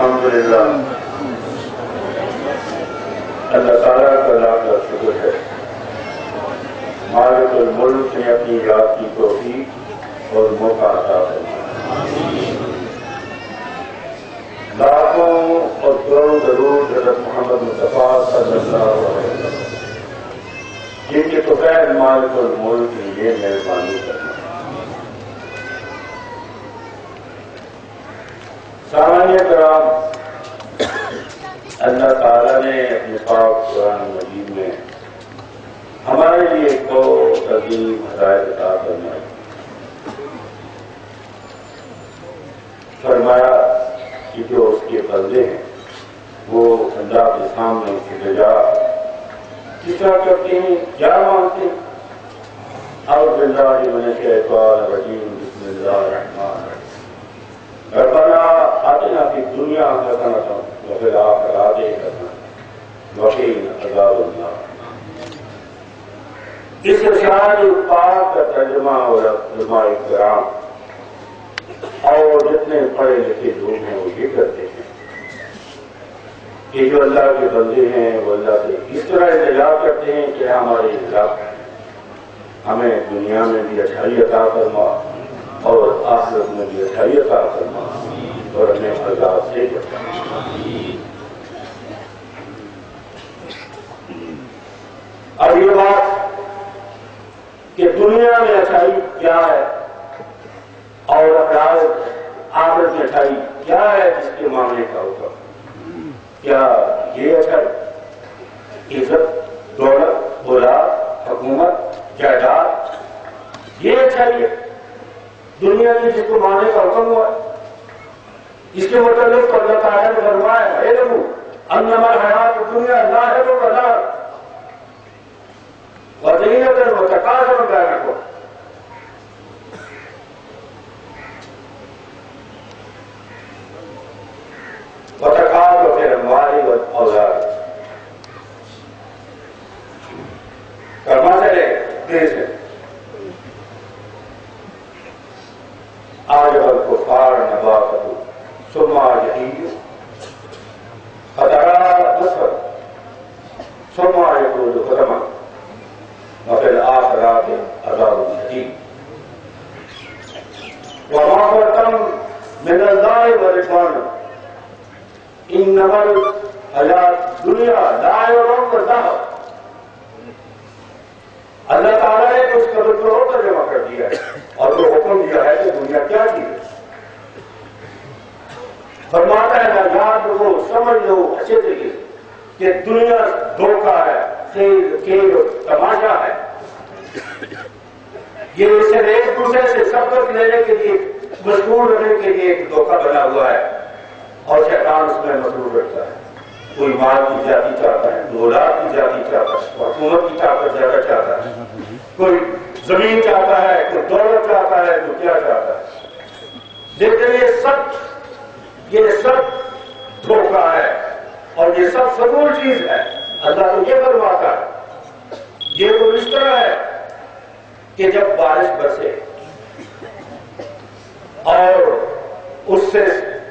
अल्हम्दुलिल्लाह। अल्लाह ताला का लाख लाख शुक्र है। मालिकुल मुल्क ने अपनी याद की तोफीक और मौका अता फरमाया। लाखों और करोड़ों ज़रूर हज़रत मोहम्मद मुस्तफ़ा सल्लल्लाहु अलैहि जिनके तो मालिकुल मुल्क ने ये मेहरबानी करना सामान्य कराम अल्लाह ताला ने अपने पाक कुरान मजीद में हमारे लिए दो तजीम हदायत अता फरमाई। फरमाया कि जो उसके बंदे हैं, वो अल्लाह के सामने इल्तजा किस तरह करते हैं, क्या मांगते हैं? और बिल्लाह मैंने शैतान रजीम बिस्मिल्लाह रहमान रहीम रब्बना आतिना फ़ी दुनिया हसनतन व फिल आखिरति हसनतन व क़ीना अज़ाबन्नार इस शान पाक का तर्जमा और उलमाए कराम और जितने पढ़े लिखे लोग हैं, वो ये करते हैं कि जो अल्लाह के बंदे हैं, वो अल्लाह से इस तरह इंतज़ार करते हैं कि हमारे इलाक हमें दुनिया में भी अच्छाई अता फरमा और आखिरत में भी अच्छाई अता फरमा। और अब बात कि दुनिया में अच्छाई क्या है और अदालत आखिरत में अच्छाई क्या है जिसके मामले का होगा? क्या ये अच्छाई इज़्ज़त, दौलत औलाद हुकूमत, जायदाद, ये अच्छाई है? दुनिया में जिसको मानने का हुक्म हुआ है। इसके मतलब अल्लाह ताला ने फरमाया है लघु अन्नमा हयात दुनिया ना है तो बता व अगर बैनकुम रखो वतकार तो फिर हमारी औलाद कर्मा चले देश है आज बल को पार नबात सुमा यही खतरा नसर सुमा यकूल खतमा वफिल आखरात अजाब शदीद वमाफरतम मिन अल्लाह व रिजवान इन्नमल हयात दुनिया दायरों व ज़हब अल्लाह ताला ने कुछ कदर को और तर्जमा कर दिया है, और जो हुक्म दिया है कि दुनिया क्या की है। फरमाता है याद लो समझ लो, अच्छे तरीके कि दुनिया धोखा है, खेल खेल तमाशा है। ये इसे एक दूसरे से सबक लेने के लिए मशहूर रहने के लिए एक धोखा बना हुआ है। और शैतान उसमें मशहूर रखता है। कोई माल की जाति चाहता है दो लाख की जाति चाहता है हुकूमत की ताकत ज़्यादा चाहता है। कोई ज़मीन चाहता है, कोई दौलत चाहता है तो क्या चाहता है? लेकिन ये सब ये सब धोखा है, और ये सब फजूल चीज़ है। अल्लाह तो ये बनवाता है। ये तो इस तरह है कि जब बारिश बरसे, और उससे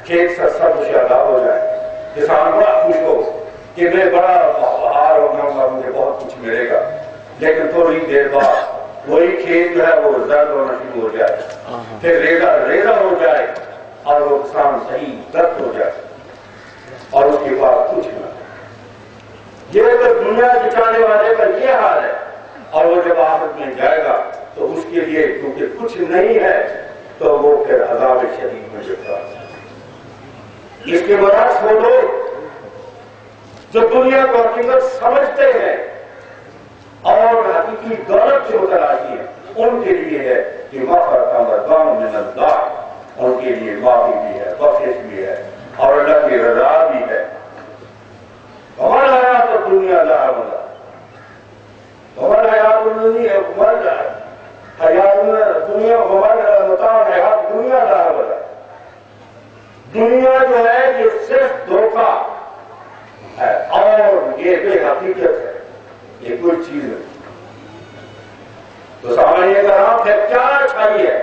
खेत का सब ज़्यादा हो जाए। किसान बड़ा खुश हो। कि मैं बड़ा बहार हो जाऊँगा मुझे बहुत कुछ मिलेगा। लेकिन थोड़ी देर बाद वही खेत जो है वो दर्द होना शुरू हो जाए। फिर रेगा रेगा हो जाए और वो किसान सही दर्द हो जाए। और उसके बाद कुछ न। ये अगर दुनिया जिताने वाले का ये हाल है। और वो जब आफत में जाएगा तो उसके लिए क्योंकि कुछ नहीं है तो वो फिर अजाब शरीर में गिरता है। इसके बरस वो लोग जो दुनिया को हकीकत समझते हैं और हकीकी दौलत जो आती है, उनके लिए है कि मफर का मरदान उनके लिए माफ़ी भी है, बख्शिश भी है और अल्लाह की रजा भी है हमारा आया तो दुनिया ला बोला हमारा हयात नहीं है मर जाए हयात दुनिया हमारा मुताब हयात दुनिया ला बोला दुनिया जो है ये सिर्फ़ धोखा है और ये बेहकीकत है ये कोई चीज़ का है क्या अच्छाई है।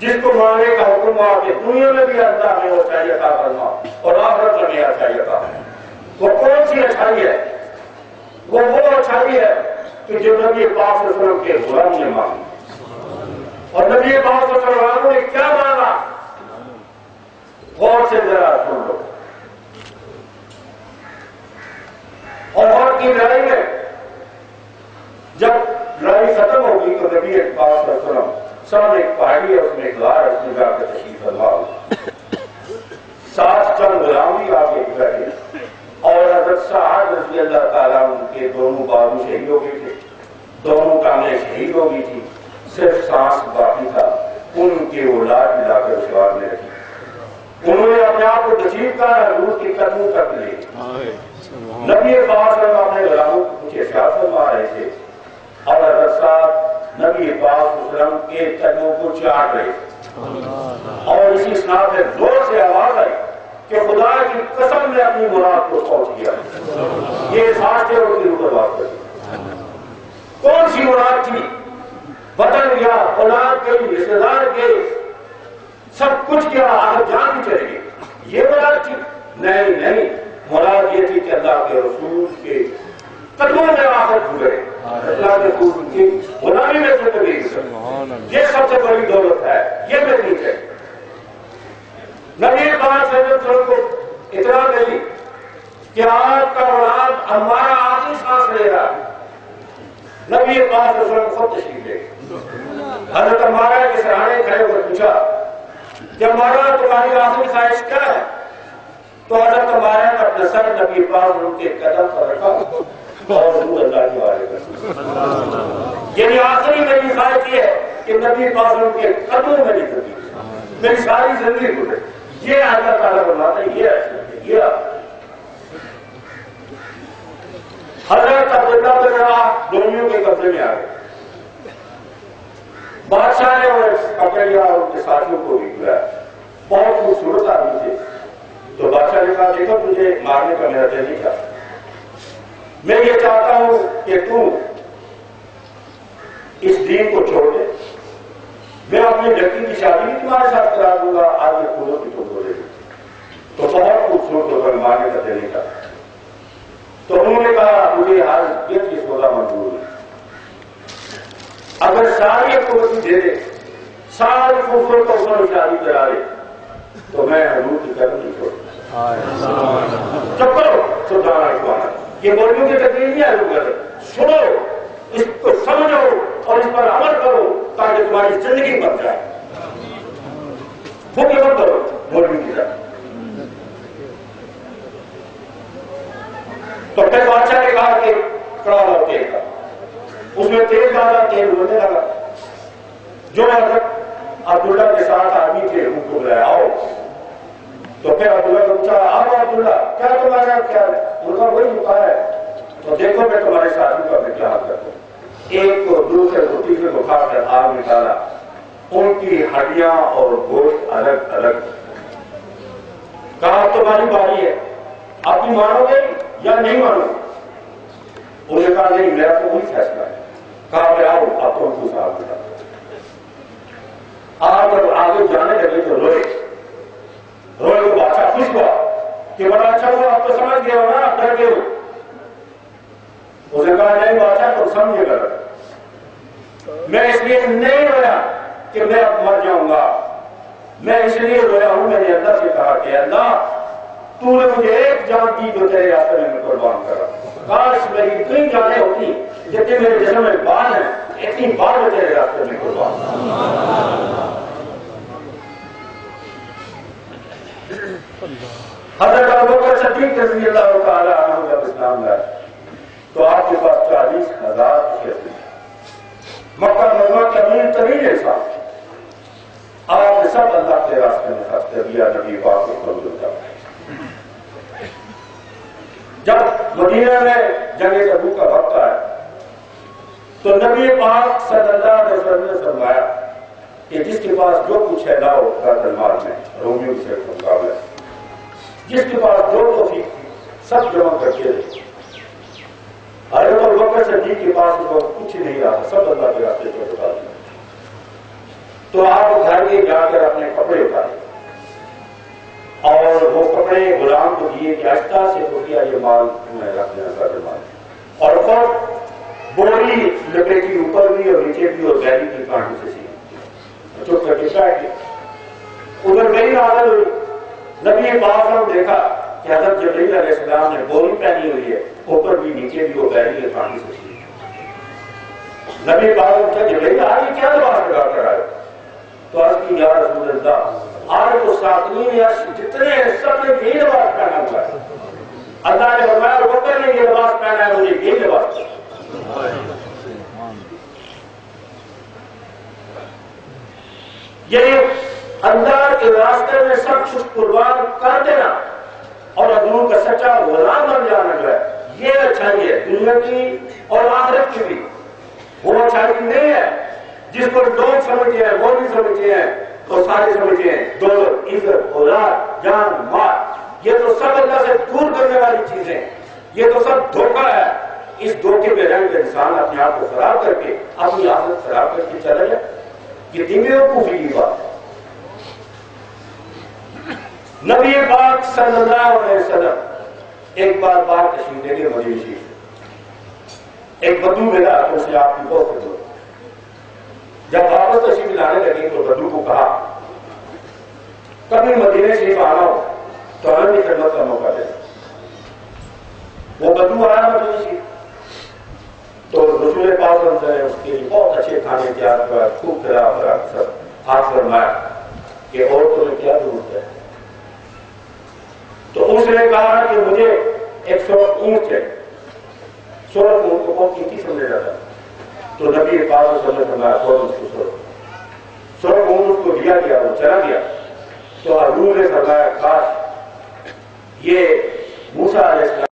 जिसको मांगने का हुक्म के दुनिया में भी अल्लाह में चाहिए था करना और आखिरत में चाहिए था। वो कौन सी अच्छाई है? वो वो अच्छाई है कि जो नबी पाक वसल्लम के गुलाम ने मांगी और नबी पाक वसल्लम ने क्या मांगा गौर से जरा सुन लो। और की लड़ाई में जब लड़ाई खत्म होगी तो नबी पाक वसल्लम सब एक पहाड़ी है उसमें एक गार जाकर तशीफ फरमा सात चंद गुलाम भी आगे बैठे और हज़रत साहब रज़ी अल्लाह ताला उनके दोनों बाबू शहीद हो गए थे। दोनों टांगे शहीद हो गई थी। सिर्फ़ सांस बाकी था। उनके औलाद मिलाकर उस बार में रखी। उन्होंने अपने आप को नजीब का रूस के कदमों तक ले। नबी पास अपने गुलामों को कुछ एहसास फरमा रहे थे। और हज़रत साहब नबी पास के कदमों को चाट रहे। और इसी स्नात में ज़ोर से आवाज़ आई कि खुदा की कसम ने अपनी मुराद को पहुँच दिया। ये साठ करोड़ की ऊपर बात करी कौन सी मुराद थी? बदल गया, औलाद गई, रिश्तेदार गए, सब कुछ किया, आगे जान चलेगी ये मुराद थी? नहीं नहीं। मुराद ये थी कि अल्लाह के रसूल के कदमों में आकर जुड़े अल्लाह के रसूल की गुलामी में से कभी ये सबसे बड़ी दौलत है। ये मिलनी चाहिए नबी पाक सल्लल्लाहु को इतना मिली कि आपका औलाद हमारा आखिरी सांस ले रहा। नबी पाक खुद तशरीफ़ ले। हज़रत हमारा के सराहने खड़े होकर पूछा कि हमारा तुम्हारी आखिरी ख्वाहिश क्या है? तो हज़रत हमारा अपना सर नबी पाक उनके कदम पर रखा और अल्लाह के वाले कर यानी आखिरी मेरी ख्वाहिश ये है कि नबी पाक उनके कदमों में निकल मेरी सारी ज़िंदगी गुजरे ये अल्लाह ताला फरमाता है, ये ये हज़रत अब्दुल्ला बिन रवाह दोनों के कब्जे में आ गए। बादशाह ने उन्हें पकड़ और उनके साथियों को भी बुलाया। बहुत खूबसूरत आदमी थे। तो बादशाह ने कहा, देखो, तुझे मारने का मेरा दिल चाहता मैं ये चाहता हूँ कि तू इस दीन को छोड़ दे। मैं अपने व्यक्ति की शादी भी तुम्हारे साथ करा दूँगा, आज ये फूलों की तुम बोले। तो बहुत खूबसूरत होकर मारने का देने था। तो उन्होंने कहा, मुझे हर एक की सौदा मंजूर है। अगर सारी खूबसूरती दे दे, सारी खूबसूरत को शादी करा दे तो मैं हजूर की कदम नहीं छोड़ चुप करो सुधारा ये बोलियों की तकलीफ़ नहीं है सुनो, इसको समझो और इस पर अमल करो ताकि तुम्हारी ज़िंदगी बन जाए। वो मत करो मौलवी की तरह तो फिर बादशाह ने कहा कि कड़ा और तेल का उसमें तेल डाला तेल उड़ने लगा। जो हज़रत अब्दुल्ला के साथ आदमी थे उनको बुलाया आओ। तो फिर अब्दुल्ला को पूछा आओ अब्दुल्ला क्या तुम्हारा क्या है उनका वही रुका है तो देखो मैं तुम्हारे साथी का हाल करता एक को दूसरे को तीसरे को खाकर आग निकाला उनकी हड्डियाँ और गोश्त अलग अलग कहा तुम्हारी बारी है आप भी मानोगे या नहीं मानोगे उन्होंने कहा नहीं मेरा तो वही फैसला है कहा मैं आओ आप तो उनको साहब बिठा आप जब आगे जाने लगे तो रोए रोए तो बादशाह खुश हुआ कि बड़ा अच्छा हुआ आप तो समझ गए हो ना आप डर गए उसने कहा नहीं बादशाह तुम समझे गलत मैं इसलिए नहीं रोया कि मैं अब मर जाऊँगा। मैं इसलिए रोया हूँ, मैंने अल्लाह से कहा कि अल्लाह, तूने मुझे एक जान दी जो तेरे रास्ते में कुर्बान करा। काश मेरी इतनी जाने होती, जितने मेरे जन्म में बाल है, इतनी बार मैं तेरे रास्ते में कुर्बान हज़रत अबू बकर सिद्दीक रज़ी अल्लाह तआला जब इस्लाम लाए तो आपके पास चालीस हज़ार शेख मक्का मजमा के अमीर तरीन इंसान आपने सब अल्लाह के रास्ते में खर्च दिया नबी पाक को जब मदीना में जंग तबू का वक्त आया तो नबी पाक सल्लल्लाहु अलैहि वसल्लम ने फरमाया कि जिसके पास जो कुछ है, लाओ माल में, रोमियो से मुकाबले। जिसके पास जो तो थी सब जमा करके अरे और बकर सदी के पास तो कुछ नहीं रहा, सब अल्लाह के रास्ते पर बता दिया तो आप घर के जाकर अपने कपड़े उतारे और वो कपड़े गुलाम को दिए कि आस्था से गया ये माल तुम्हें रख देना कर माल। और फिर बोरी लपेटी ऊपर भी और नीचे भी और गहरी की कांटों से सी चुप करके बैठ गए उधर गई आदत नबी पास ने देखा कि हज़रत जबरील अलैहिस्सलाम ने बोरी पहनी हुई है, ऊपर भी, नीचे भी, वो गहरी है कांटों से नबी पास ने पूछा जबरील आज क्या जवाब लगा कर आए तो आज की या रसूल अल्लाह आज तो सातवीं या जितने सबने यही लिबास पहना हुआ है। अल्लाह ने फरमाया बकर ने ये लिबास पहना है, मुझे यही लिबास ये अल्लाह के रास्ते में सब कुछ कुर्बान कर देना और हजूर का सच्चा गुलाम बन जाना जो है, ये अच्छाई है दुनिया की और आखिरत की भी। वो अच्छाई नहीं है। जिसको लोग समझते हैं, वो भी समझते हैं तो सारे समझते हैं दौलत इज़्ज़त औलाद जान माल ये तो सब अल्लाह से दूर करने वाली चीज़ें ये तो सब धोखा है। इस धोखे में रंग इंसान अपने आप को खराब करके, अपनी आदत खराब करके चला जाए ये वकूफी की बात है। नबी पाक सल्लल्लाहु अलैहि वसल्लम, एक बार बार तशरीफ़ दे गए मदीने शरीफ एक बदू मिला उसे आपकी बहुत खिदमत जब वापस तशरीफ़ लाने लगे तो बदू को कहा, कभी मदीने शरीफ आना हो तो हमें भी खिदमत का मौका दे। वो बदू आया मदीने शरीफ तो रसूल पाक ने उसके लिए बहुत अच्छे खाने तैयार कर खूब खिला सब हाथ फरमाया कि औरतों में क्या ज़रूरत तो उसने कहा कि मुझे एक सौ ऊँट है सोलह ऊँट को कीमती समझा जाता तो नबी पास समझ सोलह उसको सोलह। सोलह ऊंच उसको दिया गया, वो चला गया। तो अरूर ने समझाया काश ये मूसा